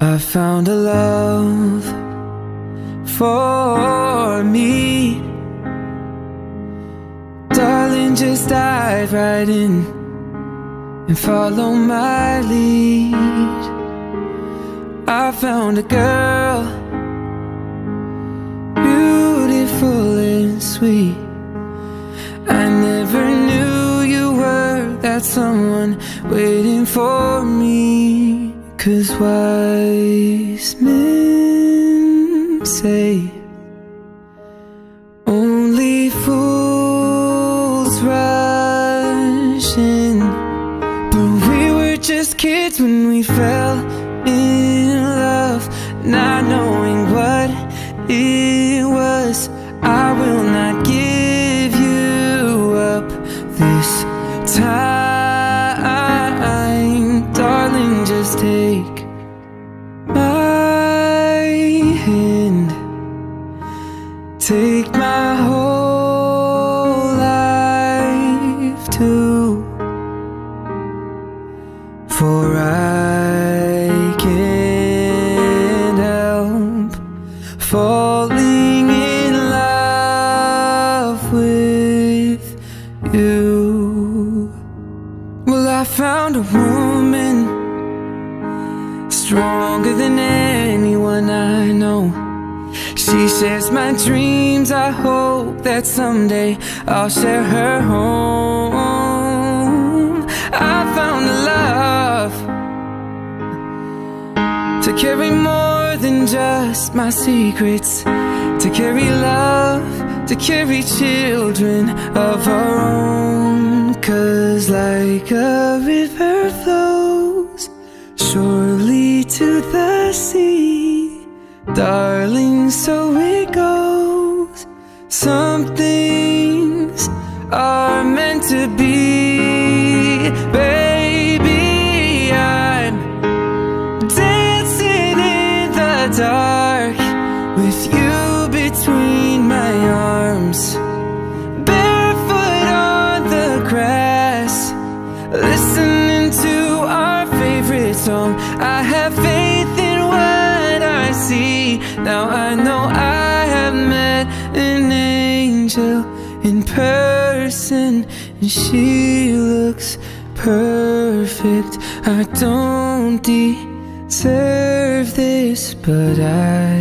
I found a love for me. Darling, just dive right in and follow my lead. I found a girl, beautiful and sweet. I never knew you were that someone waiting for me. Cause wise men say only fools rush in. But we were just kids when we fell in love, not knowing what it She shares my dreams. I hope that someday I'll share her home. I found love to carry more than just my secrets, to carry love, to carry children of our own. Cause like a river flows surely to the sea, darling, so it goes. Some things are meant to be, person, and she looks perfect. I don't deserve this, but I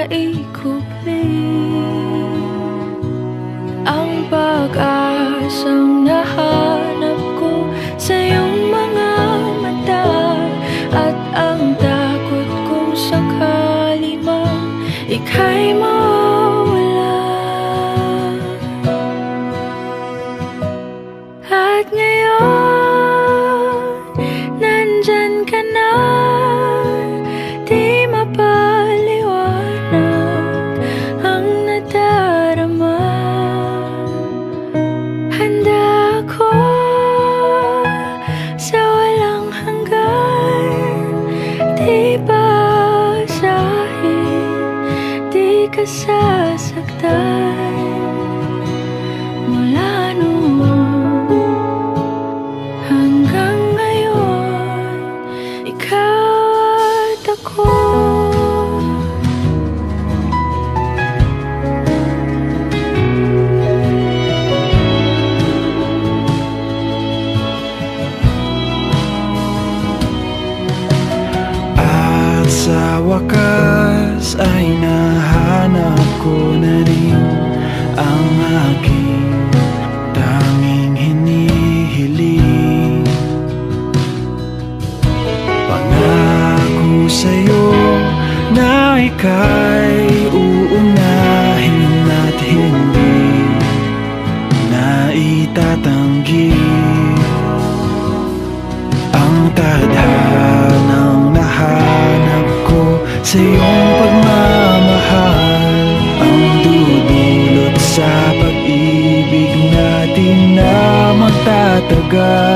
ah 萎 God.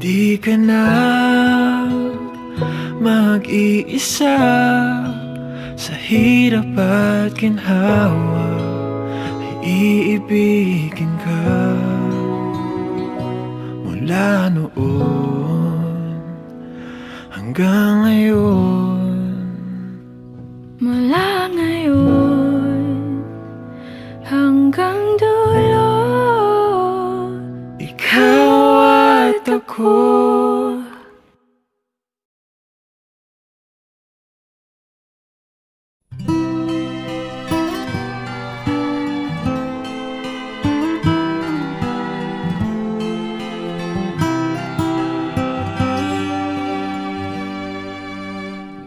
Di ka na mag-iisa Sa hirap at ginhawa Ay iibigin ka. Mula noon hanggang ngayon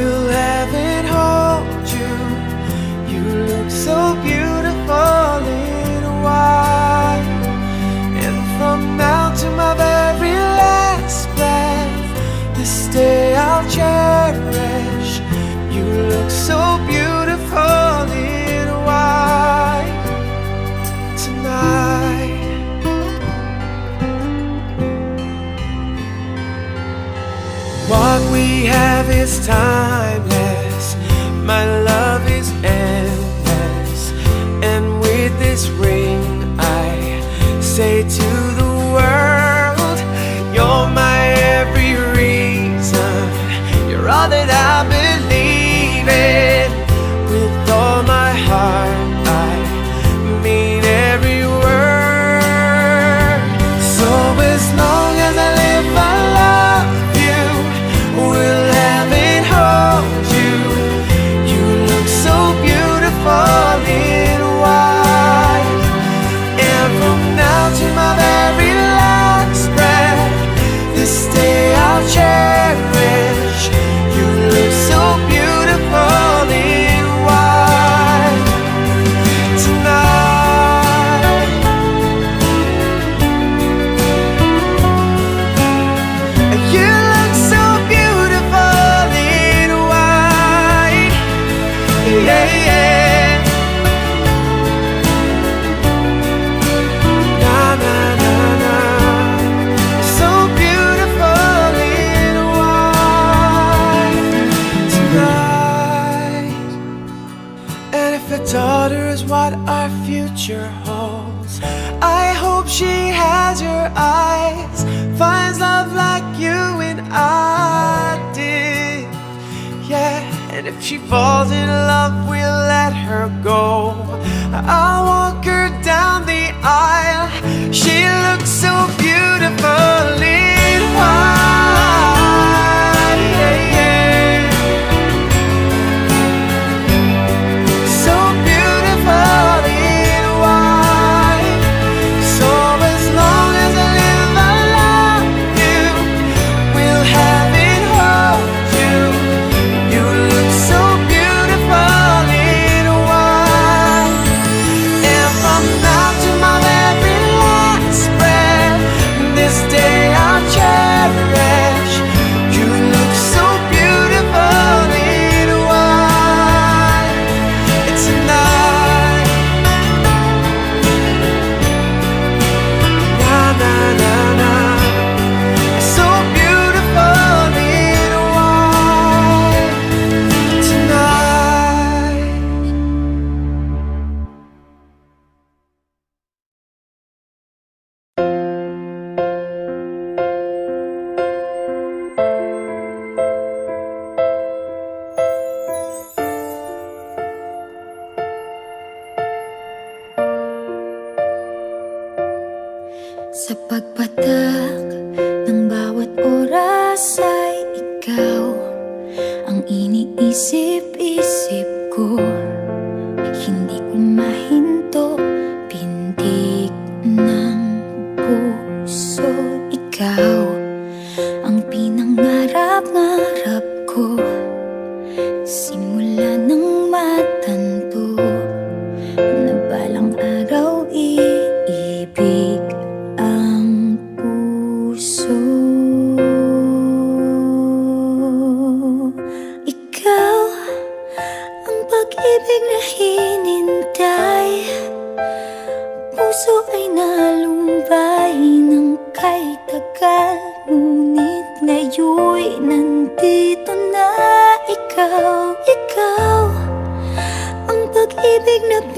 will heaven hold you. You look so beautiful in white, and from now to my very last breath, this day I'll cherish. You look so beautiful. eyes finds love like you and I did. Yeah, and if she falls in love, we'll let her go. I'll walk her down the aisle. She looks so beautiful in white. isip-isipku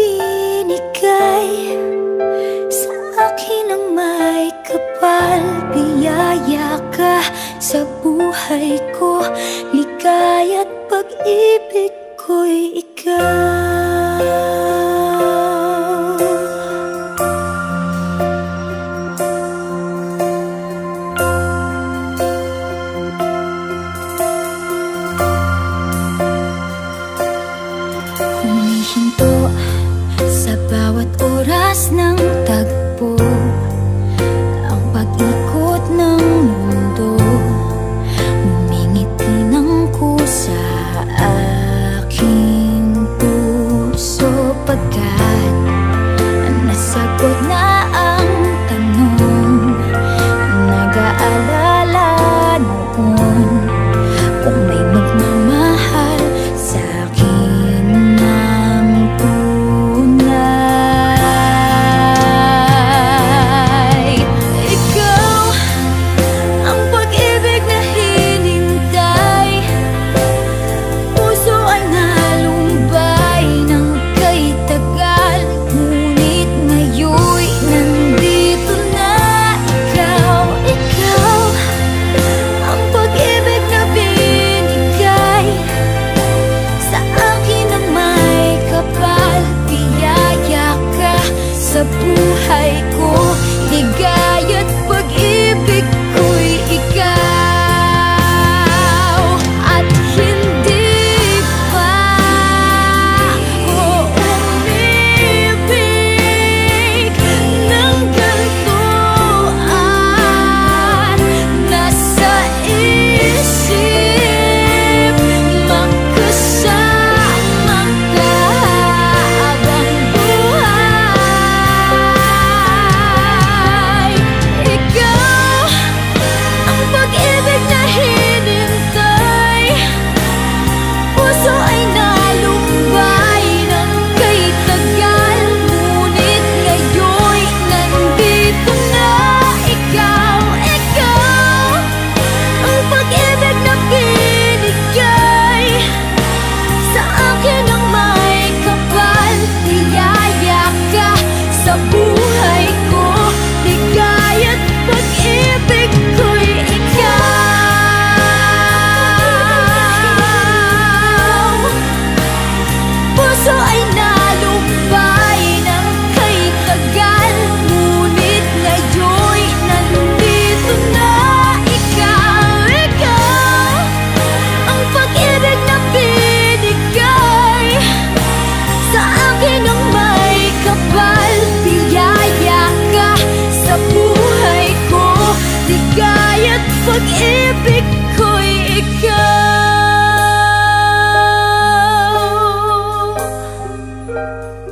binigay Sa akin ang may kapal. Biyaya ka sa buhay ko. Ligaya't pag-ibig ko'y ikaw. Música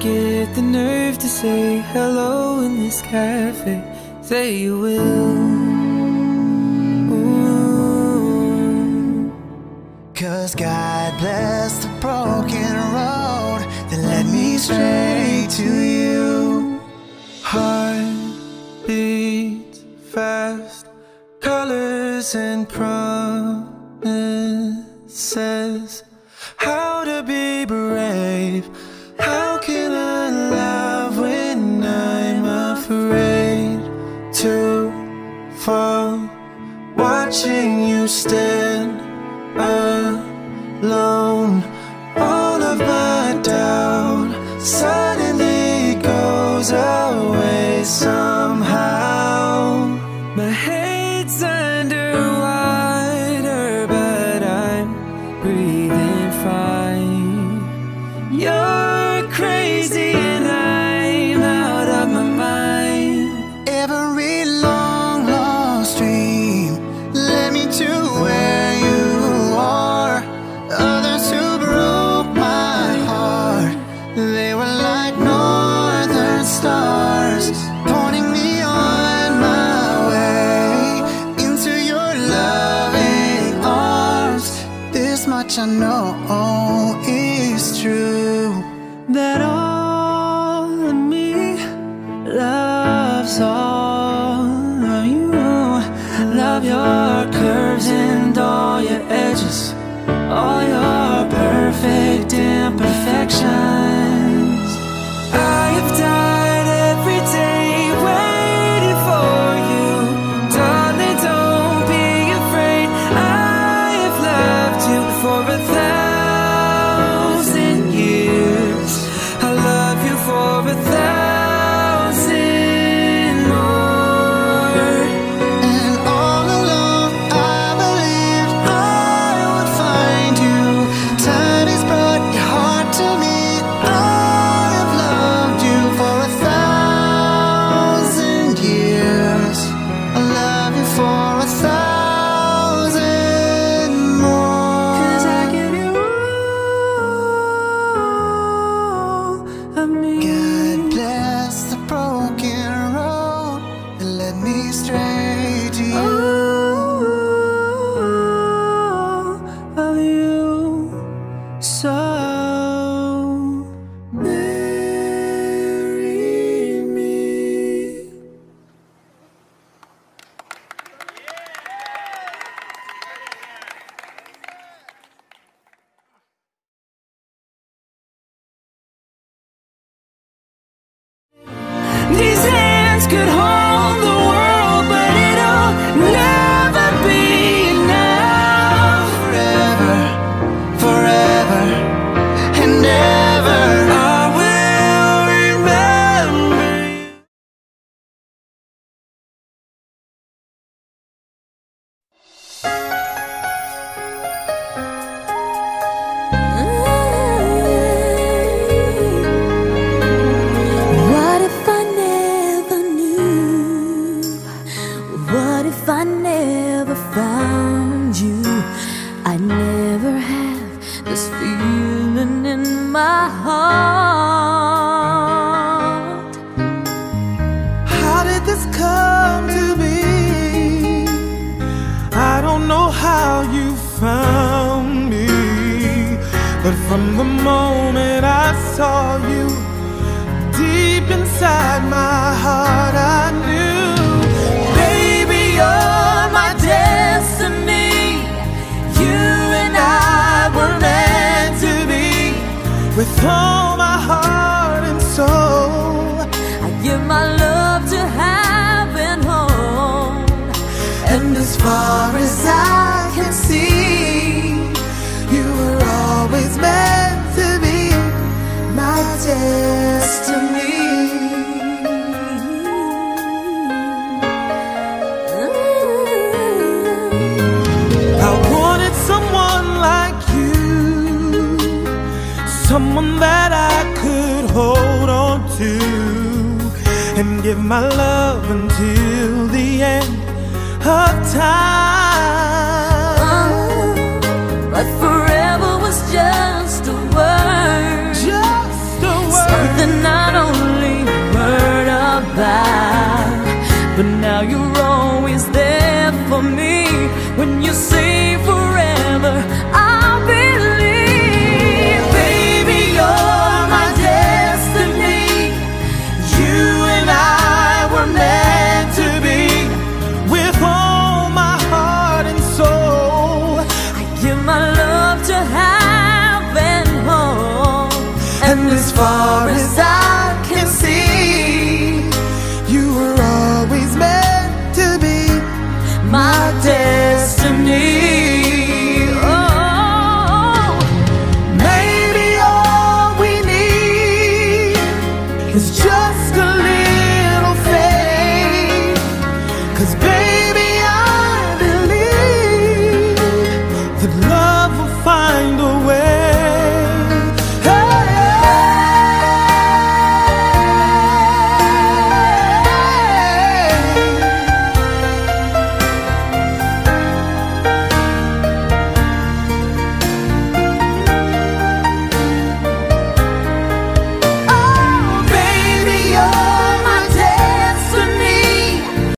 get the nerve to say hello in this cafe. Say you will. Ooh. Cause God bless the broken road that led me straight to you. Away that all of me loves all of you. Love your curves and all your edges, all your perfect imperfections. But from the moment I saw you, deep inside my heart I knew, baby, you're my destiny. You and I were meant to be. With all my heart and soul, I give my love to heaven home. And as far as I can see. someone that I could hold on to and give my love until the end of time. not only heard about, but now you're.